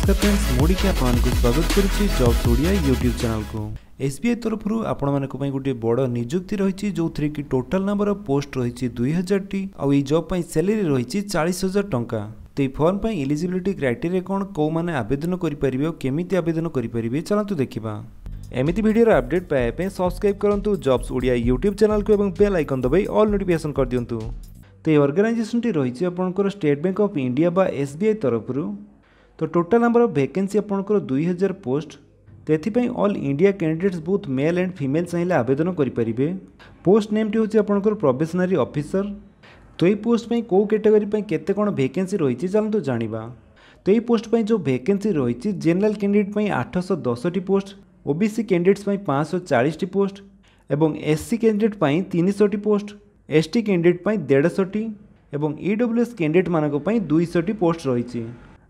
ନମସ୍କାର ଫ୍ରେଣ୍ଡସ୍ ମୁଁ ଡିକି ଆପଣମାନଙ୍କୁ ସ୍ୱାଗତ କରୁଛି ଜବ୍ସ ଓଡ଼ିଆ ୟୁଟ୍ୟୁବ୍ ଚ୍ୟାନେଲକୁ ଏସ୍ବିଆଇ ତରଫରୁ ଆପଣମାନଙ୍କ ପାଇଁ ଗୋଟିଏ ବଡ଼ ନିଯୁକ୍ତି ରହିଛି ଯେଉଁଥିରେ କି ଟୋଟାଲ୍ ନମ୍ବର ପୋଷ୍ଟ ରହିଛି ଦୁଇ ହଜାରଟି ଆଉ ଏହି ଜବ୍ ପାଇଁ ସାଲେରୀ ରହିଛି ଚାଳିଶ ହଜାର ଟଙ୍କା ତ ଏହି ଫର୍ମ ପାଇଁ ଏଲିଜିବିଲିଟି କ୍ରାଇଟେରିଆ କ'ଣ କେଉଁମାନେ ଆବେଦନ କରିପାରିବେ ଆଉ କେମିତି ଆବେଦନ କରିପାରିବେ ଚାଲନ୍ତୁ ଦେଖିବା ଏମିତି ଭିଡ଼ିଓର ଅପଡେଟ୍ ପାଇବା ପାଇଁ ସବସ୍କ୍ରାଇବ୍ କରନ୍ତୁ ଜବ୍ସ ଓଡ଼ିଆ ୟୁଟ୍ୟୁବ୍ ଚ୍ୟାନେଲକୁ ଏବଂ ବେଲ୍ ଆଇକନ୍ ଦବାଇ ଅଲ୍ ନୋଟିଫିକେସନ୍ କରିଦିଅନ୍ତୁ তো এই অর্গানাইজেসনটি রয়েছে আপনার স্টেট ব্যাঙ্ক অফ ইন্ডিয়া বা এসবিআই তরফর तो टोटाल आमर भैकेन्सी आपंकर दुई हजार पोस्ट ସେଥିପାଇଁ all India candidates both male and female ଚାହିଁଲେ ଆବେଦନ କରିପାରିବେ ପୋଷ୍ଟ ନେମ୍ଟି ହେଉଛି ଆପଣଙ୍କର ପ୍ରବେସନାରୀ ଅଫିସର ତ ଏହି ପୋଷ୍ଟ ପାଇଁ କେଉଁ କ୍ୟାଟେଗୋରୀ ପାଇଁ କେତେ କ'ଣ ଭେକେନ୍ସି ରହିଛି ଚାଲନ୍ତୁ ଜାଣିବା ତ ଏହି ପୋଷ୍ଟ ପାଇଁ ଯେଉଁ ଭେକେନ୍ସି ରହିଛି ଜେନେରାଲ କ୍ୟାଣ୍ଡିଡେଟ୍ ପାଇଁ ଆଠଶହ ଦଶଟି ପୋଷ୍ଟ ଓବିସି କ୍ୟାଣ୍ଡିଡେଟ୍ସ ପାଇଁ ପାଞ୍ଚଶହ ଚାଳିଶଟି ପୋଷ୍ଟ ଏବଂ ଏସ୍ସି କ୍ୟାଣ୍ଡିଡେଟ୍ ପାଇଁ ତିନିଶହଟି ପୋଷ୍ଟ ଏସ୍ଟି କ୍ୟାଣ୍ଡିଡେଟ୍ ପାଇଁ ଦେଢ଼ଶହଟି ଏବଂ ଇଡବ୍ଲ୍ୟୁଏସ୍ କ୍ୟାଣ୍ଡିଡେଟ୍ମାନଙ୍କ ପାଇଁ ଦୁଇଶହଟି ପୋଷ୍ଟ ରହିଛି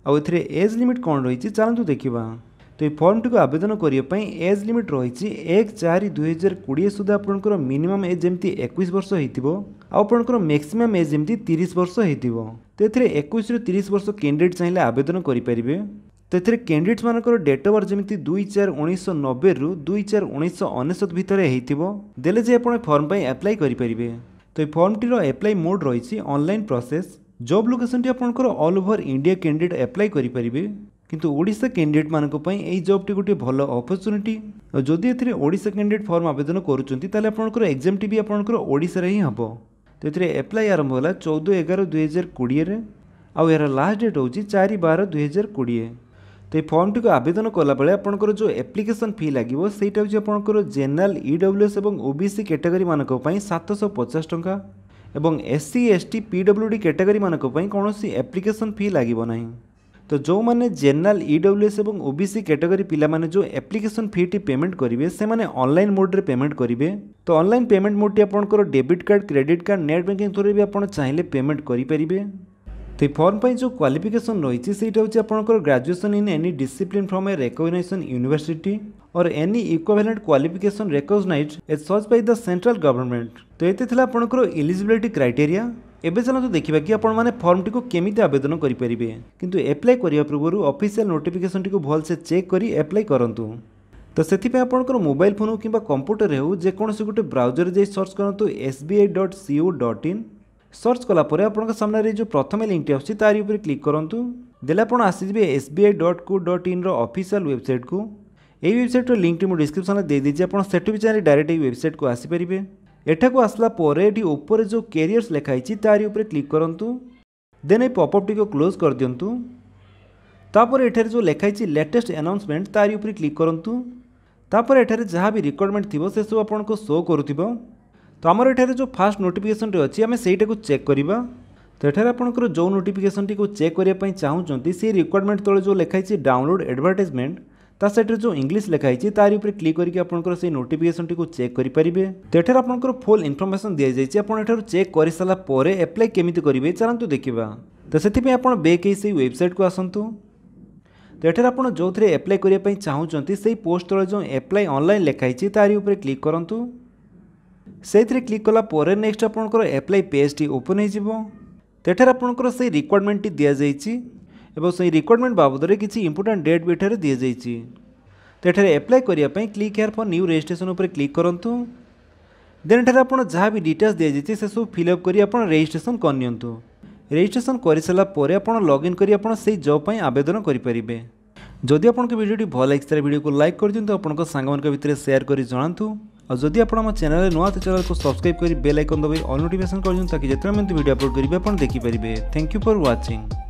ଆଉ ଏଥିରେ ଏଜ୍ ଲିମିଟ୍ କ'ଣ ରହିଛି ଚାଲନ୍ତୁ ଦେଖିବା ତ ଏହି ଫର୍ମଟିକୁ ଆବେଦନ କରିବା ପାଇଁ ଏଜ୍ ଲିମିଟ୍ ରହିଛି ଏକ ଚାରି ଦୁଇହଜାର କୋଡ଼ିଏ ସୁଦ୍ଧା ଆପଣଙ୍କର ମିନିମମ୍ ଏଜ୍ ଯେମିତି ଏକୋଇଶ ବର୍ଷ ହେଇଥିବ ଆଉ ଆପଣଙ୍କର ମ୍ୟାକ୍ସିମମ୍ ଏଜ୍ ଯେମିତି ତିରିଶ ବର୍ଷ ହେଇଥିବ ତ ଏଥିରେ ଏକୋଇଶରୁ ତିରିଶ ବର୍ଷ କ୍ୟାଣ୍ଡିଡେଟ୍ ଚାହିଁଲେ ଆବେଦନ କରିପାରିବେ ତ ଏଥିରେ କ୍ୟାଣ୍ଡିଡେଟ୍ସମାନଙ୍କର ଡେଟ୍ ଅଫ୍ ବାର୍ଥ ଯେମିତି ଦୁଇ ଚାରି ଉଣେଇଶହ ନବେରୁ ଦୁଇ ଚାରି ଉଣେଇଶହ ଅନେଶତ ଭିତରେ ହେଇଥିବ ଦେଲେ ଯେ ଆପଣ ଫର୍ମ ପାଇଁ ଆପ୍ଲାଏ କରିପାରିବେ ତ ଏହି ଫର୍ମଟିର ଆପ୍ଲାଏ ମୋଡ଼୍ ରହିଛି ଅନଲାଇନ୍ ପ୍ରୋସେସ୍ জব লোকেশনটি আপনার all over India candidate apply করে পারে কিন্তু ওড়শা ক্যান্ডিডেট মানুষ এই জবটি গোটি ভাল অপরচুনিটি যদি এতে ওড়শা ক্যান্ডিডেট ফর্ম আবেদন করছেন তাহলে আপনার এক্সামটি বি আপনার ওড়শার হি হব তো এতে আপ্লাই আরম্ভ হল চৌদ এগার দুই হাজার কোড়িয়ে আর লাস্ট ডেট হচ্ছে চারি বার দুই হাজার কোড়িয়ে তো এই ফর্মটি আবেদন কলাবেলে আপনার যে আপ্লিকেসন ফি লাগবে সেইটা হচ্ছে আপনার জেনারেল ইডব্লুএস এবং ওবিসি ক্যাটেগরি মানুষ সাতশো পচাশ টঙ্কা এবং एससी एसटी पीडब्ल्यूডি ক্যাটাগরি মানক কই কোনসি অ্যাপ্লিকেশন ফি লাগিব নাহি তো জো মানে জেনারেল ইডব্লিউএস এবং ओबीसी ক্যাটাগরি পিলা মানে জো অ্যাপ্লিকেশন ফি টি পেমেন্ট করিবে সে মানে অনলাইন মোড রে পেমেন্ট করিবে তো অনলাইন পেমেন্ট মোড টি আপনকর debit card credit card net banking থরে বি আপন চাইলে পেমেন্ট করি পারিবে তো এই ফর্ম পাই জো কোয়ালিফিকেশন রইছি সেটি হছে আপনকর graduation in any discipline from a recognition university or any equivalent qualification recognized as such by the central government তো এতে ଥିଲା ଆପଣଙ୍କର eligibility criteria ଏବେ ଚାଲନ୍ତୁ ଦେଖିବା କି ଆପଣମାନେ ଫର୍ମଟିକୁ କେମିତି ଆବେଦନ କରିପାରିବେ କିନ୍ତୁ ଆପ୍ଲାଏ କରିବା ପୂର୍ବରୁ ଅଫିସିଆଲ୍ ନୋଟିଫିକେସନ୍ଟିକୁ ଭଲସେ ଚେକ୍ କରି ଆପ୍ଲାଏ କରନ୍ତୁ ତ ସେଥିପାଇଁ ଆପଣଙ୍କର ମୋବାଇଲ୍ ଫୋନ୍ ହେଉ କିମ୍ବା କମ୍ପ୍ୟୁଟର ହେଉ ଯେକୌଣସି ଗୋଟେ ବ୍ରାଉଜରରେ ଯାଇ ସର୍ଚ୍ଚ କରନ୍ତୁ S B I dot co dot in search କଲା ପରେ ଆପଣଙ୍କ ସାମ୍ନାରେ ଯେଉଁ ପ୍ରଥମେ ଲିଙ୍କଟି ଆସୁଛି ତାରି ଉପରେ କ୍ଲିକ୍ କରନ୍ତୁ ଦେଲେ ଆପଣ ଆସିଯିବେ S B I dot co dot ଇନ୍ର ଅଫିସିଆଲ୍ ୱେବସାଇଟ୍କୁ ଏହି ୱେବସାଇଟ୍ର ଲିଙ୍କ୍ଟି ମୁଁ ଡିସ୍କ୍ରିପସନ୍ରେ ଦେଇଦେଇଛି ଆପଣ ସେଠୁ ବି ଚାହିଁଲେ ଡାଇରେକ୍ଟ ଏହି ୱେବସାଇଟ୍କୁ ଆସିପାରିବେ ଏଠାକୁ ଆସିଲା ପରେ ଏଠି ଉପରେ ଯେଉଁ କ୍ୟାରିୟର୍ସ ଲେଖା ହେଇଛି ତାରି ଉପରେ କ୍ଲିକ୍ କରନ୍ତୁ ଦେନ୍ ଏହି ପପ୍ଅପ୍ଟିକୁ କ୍ଲୋଜ୍ କରିଦିଅନ୍ତୁ ତାପରେ ଏଠାରେ ଯେଉଁ ଲେଖା ହେଇଛି ଲେଟେଷ୍ଟ ଆନାଉନ୍ସମେଣ୍ଟ ତାରି ଉପରେ କ୍ଲିକ୍ କରନ୍ତୁ ତାପରେ ଏଠାରେ ଯାହା ବି ରିକ୍ୱାରମେଣ୍ଟ ଥିବ ସେସବୁ ଆପଣଙ୍କୁ ଶୋ କରୁଥିବ ତ ଆମର ଏଠାରେ ଯେଉଁ ଫାଷ୍ଟ ନୋଟିଫିକେସନ୍ଟି ଅଛି ଆମେ ସେଇଟାକୁ ଚେକ୍ କରିବା ତ ଏଠାରେ ଆପଣଙ୍କର ଯେଉଁ ନୋଟିଫିକେସନ୍ଟିକୁ ଚେକ୍ କରିବା ପାଇଁ ଚାହୁଁଛନ୍ତି ସେଇ ରିକ୍ୱାରମେଣ୍ଟ ତଳେ ଯେଉଁ ଲେଖା ହେଇଛି ଡାଉନଲୋଡ଼ ଆଡ଼ଭର୍ଟାଇଜମେଣ୍ଟ ତା ସାଇଡ଼୍ରେ ଯେଉଁ ଇଂଲିଶ ଲେଖା ହେଇଛି ତାରି ଉପରେ କ୍ଲିକ୍ କରିକି ଆପଣଙ୍କର ସେଇ ନୋଟିଫିକେସନଟିକୁ ଚେକ୍ କରିପାରିବେ ତ ଏଠାରେ ଆପଣଙ୍କର ଫୁଲ୍ ଇନଫର୍ମେସନ୍ ଦିଆଯାଇଛି ଆପଣ ଏଠାରୁ ଚେକ୍ କରିସାରିଲା ପରେ ଆପ୍ଲାଏ କେମିତି କରିବେ ଚାଲନ୍ତୁ ଦେଖିବା ତ ସେଥିପାଇଁ ଆପଣ ବେକ୍ ହେଇ ସେଇ ୱେବସାଇଟ୍କୁ ଆସନ୍ତୁ ତ ଏଠାରେ ଆପଣ ଯେଉଁଥିରେ ଆପ୍ଲାଏ କରିବା ପାଇଁ ଚାହୁଁଛନ୍ତି ସେଇ ପୋଷ୍ଟ ତଳେ ଯେଉଁ ଆପ୍ଲାଏ ଅନଲାଇନ୍ ଲେଖା ହେଇଛି ତାରି ଉପରେ କ୍ଲିକ୍ କରନ୍ତୁ ସେଇଥିରେ କ୍ଲିକ୍ କଲା ପରେ ନେକ୍ସଟ ଆପଣଙ୍କର ଆପ୍ଲାଏ ପେଜ୍ଟି ଓପନ୍ ହେଇଯିବ ତ ଏଠାରେ ଆପଣଙ୍କର ସେଇ ରିକ୍ୱାରମେଣ୍ଟଟି ଦିଆଯାଇଛି এবং ସେହି ରିକ୍ୱାରମେଣ୍ଟ ବାବଦରେ କିଛି ଇମ୍ପୋର୍ଟାଣ୍ଟ ଡେଟ୍ ବି ଏଠାରେ ଦିଆଯାଇଛି ତ ଏଠାରେ ଆପ୍ଲାଏ କରିବା ପାଇଁ click here for new registration ଉପରେ କ୍ଲିକ୍ କରନ୍ତୁ ଦେନ୍ ଏଠାରେ ଆପଣ ଯାହା ବି ଡିଟେଲ୍ସ ଦିଆଯାଇଛି ସେସବୁ ଫିଲ୍ଅପ୍ କରି ଆପଣ ରେଜିଷ୍ଟ୍ରେସନ୍ କରିନିଅନ୍ତୁ ରେଜିଷ୍ଟ୍ରେସନ୍ କରିସାରିଲା ପରେ ଆପଣ ଲଗ୍ଇନ୍ କରି ଆପଣ ସେହି ଜବ୍ ପାଇଁ ଆବେଦନ କରିପାରିବେ ଯଦି ଆପଣଙ୍କ ଭିଡ଼ିଓଟି ଭଲ ଲାଗିଛି ତାହେଲେ ଭିଡ଼ିଓକୁ ଲାଇକ୍ କରିଦିଅନ୍ତୁ ଆପଣଙ୍କ ସାଙ୍ଗମାନଙ୍କ ଭିତରେ ସେୟାର କରି ଜଣାନ୍ତୁ ଆଉ ଯଦି ଆପଣ ଆମ ଚ୍ୟାନେଲ୍ରେ ନୂଆ ତ ଚ୍ୟାନେଲ୍କୁ ସବସ୍କ୍ରାଇବ୍ କରି ବେଲ୍ ଆଇକନ୍ ଦବାଇ ଅଲ୍ ନୋଟିଫିକେସନ୍ କରିଦିଅନ୍ତୁ ତାକି ଯେତେବେଳେ ମୁଁ ଭିଡ଼ିଓ ଅପଲୋଡ଼ କରିବି ଆପଣ ଦେଖିପାରିବେ ଥ୍ୟାଙ୍କ ୟୁ ଫର୍ ୱାଚିଂ